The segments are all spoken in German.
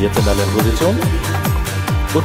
Jetzt in der Position. Auf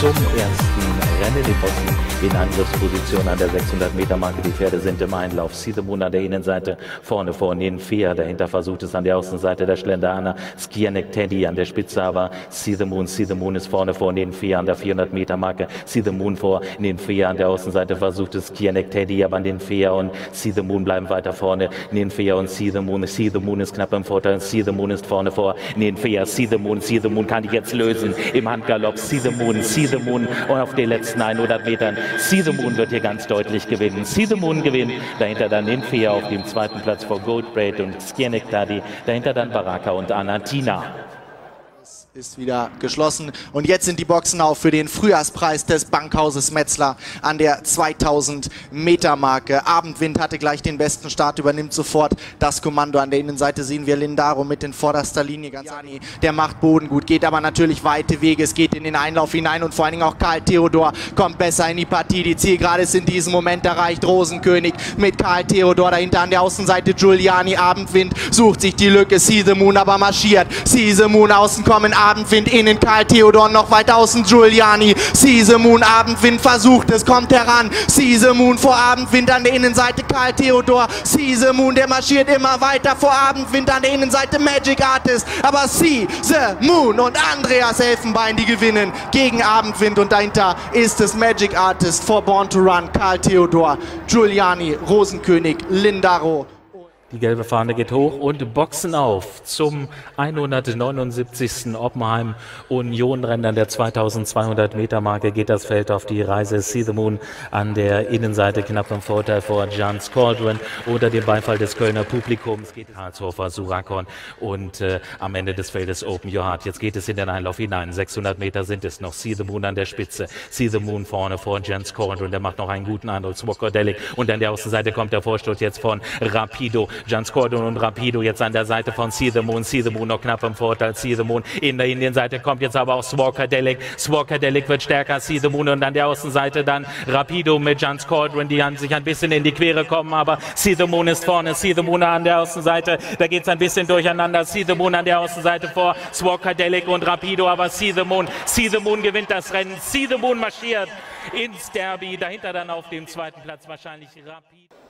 zum ersten Rennen. Die Posten in Angriffsposition an der 600-Meter-Marke. Die Pferde sind im Einlauf. See the Moon an der Innenseite, vorne vor Ninfea. Dahinter versucht es an der Außenseite der Schlenderaner. Skianek Teddy an der Spitze, aber See the Moon. See the Moon ist vorne vor Ninfea an der 400-Meter-Marke. See the Moon vor Ninfea an der Außenseite versucht es Skianek Teddy, aber Ninfea und See the Moon bleiben weiter vorne. Ninfea und See the Moon. See the Moon ist knapp im Vorteil. See the Moon ist vorne vor Ninfea. See the Moon. See the Moon kann ich jetzt lösen im Handgalopp. See the Moon. See the Moon und auf den letzten 100 Metern See the Moon wird hier ganz deutlich gewinnen. See the Moon gewinnt. Dahinter dann Ninfea auf dem zweiten Platz vor Goldbraid und Skienek. Dahinter dann Baraka und Anatina ist wieder geschlossen. Und jetzt sind die Boxen auf für den Frühjahrspreis des Bankhauses Metzler an der 2000 Meter Marke. Abendwind hatte gleich den besten Start, übernimmt sofort das Kommando. An der Innenseite sehen wir Lindaro mit in vorderster Linie. Ganz Jani, der macht Boden gut, geht aber natürlich weite Wege. Es geht in den Einlauf hinein und vor allen Dingen auch Karl Theodor kommt besser in die Partie. Die Zielgerade ist in diesem Moment erreicht. Rosenkönig mit Karl Theodor dahinter an der Außenseite. Giuliani, Abendwind sucht sich die Lücke. See the Moon aber marschiert. See the Moon außen kommen Abendwind innen, Karl Theodor noch weit außen, Giuliani, Caesar Moon, Abendwind versucht es, kommt heran, Caesar Moon vor Abendwind an der Innenseite, Karl Theodor, Caesar Moon, der marschiert immer weiter. Vor Abendwind an der Innenseite, Magic Artist, aber Caesar Moon und Andreas Elfenbein, die gewinnen. Gegen Abendwind und dahinter ist es Magic Artist vor Born to Run, Karl Theodor, Giuliani, Rosenkönig, Lindaro. Die gelbe Fahne geht hoch und Boxen auf zum 179. Oppenheim Union Rennen an der 2200 Meter Marke geht das Feld auf die Reise See the Moon an der Innenseite knapp im Vorteil vor Jan Cauldron unter dem Beifall des Kölner Publikums geht Karlshofer Surakon und äh, am Ende des Feldes Open Your Heart. Jetzt geht es in den Einlauf hinein. 600 Meter sind es noch. See the Moon an der Spitze. See the Moon vorne vor Jan Cauldron. Der macht noch einen guten Eindruck. Swokordelic und an der Außenseite kommt der Vorstoß jetzt von Rapido. Jans Cordon und Rapido jetzt an der Seite von See the Moon. See the Moon noch knapp im Vorteil. See the Moon in der Indienseite kommt jetzt aber auch Swalkadelic. Swalkadelic wird stärker. See the Moon und an der Außenseite dann Rapido mit Jans Cordon, die an sich ein bisschen in die Quere kommen, aber See the Moon ist vorne. See the Moon an der Außenseite. Da geht es ein bisschen durcheinander. See the Moon an der Außenseite vor Swalkadelic und Rapido, aber See the Moon. See the Moon gewinnt das Rennen. See the Moon marschiert ins Derby. Dahinter dann auf dem zweiten Platz wahrscheinlich Rapido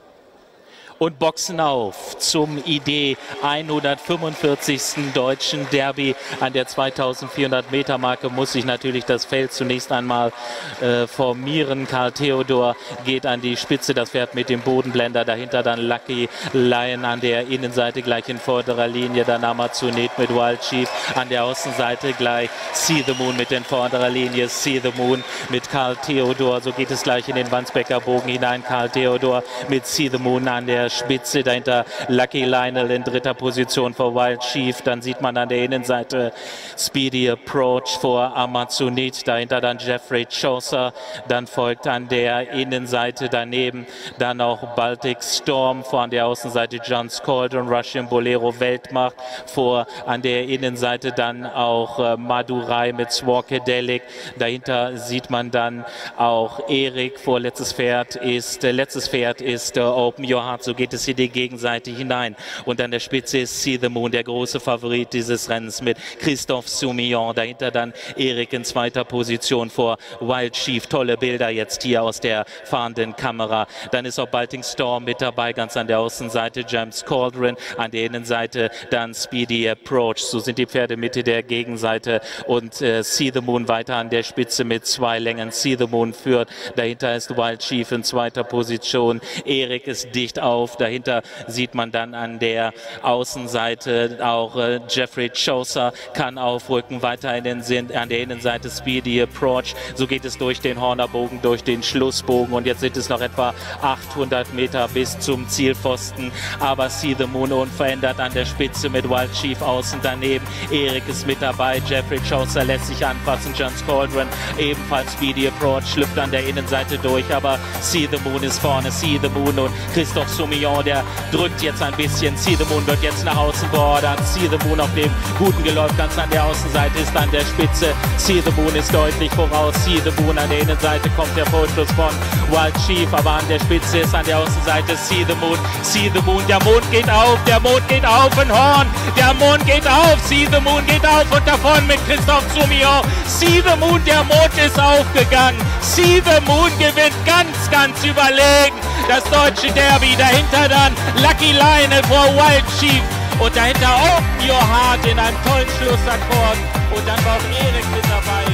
und boxen auf zum ID 145. deutschen Derby. An der 2400 Meter Marke muss sich natürlich das Feld zunächst einmal äh, formieren. Karl Theodor geht an die Spitze, das Pferd mit dem Bodenblender, dahinter dann Lucky Lion an der Innenseite gleich in vorderer Linie, dann Amazonet mit Wild Chief an der Außenseite gleich. See the Moon mit in vorderer Linie, See the Moon mit Karl Theodor, so geht es gleich in den Wandsbecker Bogen hinein, Karl Theodor mit See the Moon an der Spitze, dahinter. Lucky Lionel in dritter Position vor Wild Chief, dann sieht man an der Innenseite Speedy Approach vor Amazonit, dahinter dann Jeffrey Chaucer, dann folgt an der Innenseite daneben dann auch Baltic Storm, vor an der Außenseite John Scaldon, Russian Bolero Weltmacht, vor an der Innenseite dann auch äh, Madurai mit Swarkedelic, dahinter sieht man dann auch Erik, vor letztes Pferd ist, äh, letztes Pferd ist äh, Open Your Heart, so geht es hier die Gegenseite hinein. Und an der Spitze ist See the Moon, der große Favorit dieses Rennens mit Christophe Soumillon. Dahinter dann Erik in zweiter Position vor Wild Chief. Tolle Bilder jetzt hier aus der fahrenden Kamera. Dann ist auch Balting Storm mit dabei, ganz an der Außenseite James Cauldron, an der Innenseite dann Speedy Approach. So sind die Pferde Mitte der Gegenseite und äh, See the Moon weiter an der Spitze mit zwei Längen. See the Moon führt. Dahinter ist Wild Chief in zweiter Position. Erik ist dicht auf Dahinter sieht man dann an der Außenseite auch äh, Jeffrey Chaucer kann aufrücken, weiter in den Sinn, an der Innenseite Speedy Approach. So geht es durch den Hornerbogen, durch den Schlussbogen und jetzt sind es noch etwa 800 Meter bis zum Zielpfosten. Aber See the Moon unverändert an der Spitze mit Wild Chief außen daneben. Erik ist mit dabei, Jeffrey Chaucer lässt sich anfassen, John Cauldron ebenfalls Speedy Approach schlüpft an der Innenseite durch, aber See the Moon ist vorne, See the Moon und Christoph Sumi Soumillon, der drückt jetzt ein bisschen. See the Moon wird jetzt nach außen beordert. See the Moon auf dem guten Geläuf ganz an der Außenseite ist an der Spitze. See the Moon ist deutlich voraus. See the Moon an der Innenseite kommt der Vorschuss von Wild Chief, aber an der Spitze ist an der Außenseite See the Moon. See the Moon, der Mond geht auf, der Mond geht auf, ein Horn, der Mond geht auf, See the Moon geht auf und davon mit Christoph Soumillon. See the Moon, der Mond ist aufgegangen. See the Moon gewinnt ganz, ganz überlegen das deutsche Derby. Dahinter dann Lucky Line vor Wild Chief und dahinter Open Your Heart in einem tollen Schlussakkord. Und dann war auch Erik mit dabei.